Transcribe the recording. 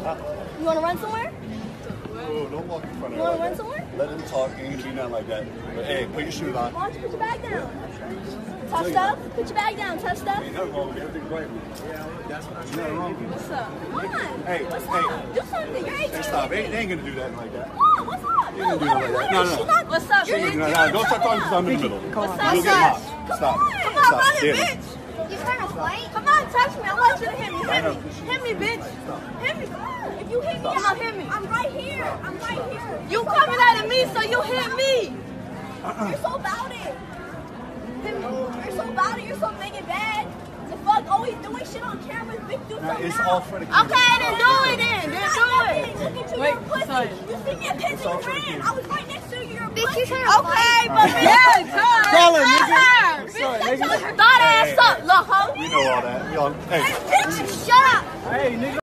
You wanna run somewhere? Oh, don't walk in front of You wanna run somewhere? Let him talk. Ain't gonna be nothing like that. But hey, put your shoes on. Why don't you put your bag down? Tough stuff? Put your bag down, tough stuff. Ain't nothing wrong. Everything's right. Yeah, that's what I said. Nothing wrong. What's up? Come on. Hey, what's hey. up? Do something. You're 18. Stop. They, they ain't gonna do that like that. Come on, what's up? No, let her, let her. No, no. She's not. What's up? No, no, no, don't start talking because I'm in the middle. What's up? You'll get lost. Stop. Come on, Stop. run it, bitch. You trying to fight? Come on, touch me. I want you to hit me. Hit me. Hit me, bitch. Hit me. Come on. Hit me, I'll hit me. I'm right here. I'm right here. You coming at me, so you uh-uh. hit me. You're so about it. You're so about it. You're so make it bad. The fuck oh, always doing shit on camera. Bitch, do Nah, something it's now. all for the camera. Okay, then do it then. Then do it. Look at you, Wait, you're pussy. sorry. You see me a piss It's all and for the you ran. camera. I was right next to you. You're a Bitch, pussy. you Okay, fight? but Yeah, tell Tell her, Tell nigga. her. Bitch, shut your thought ass up, hey. little hoe. We know all that. Y'all, hey. Bitch, shut up. Hey, nigga.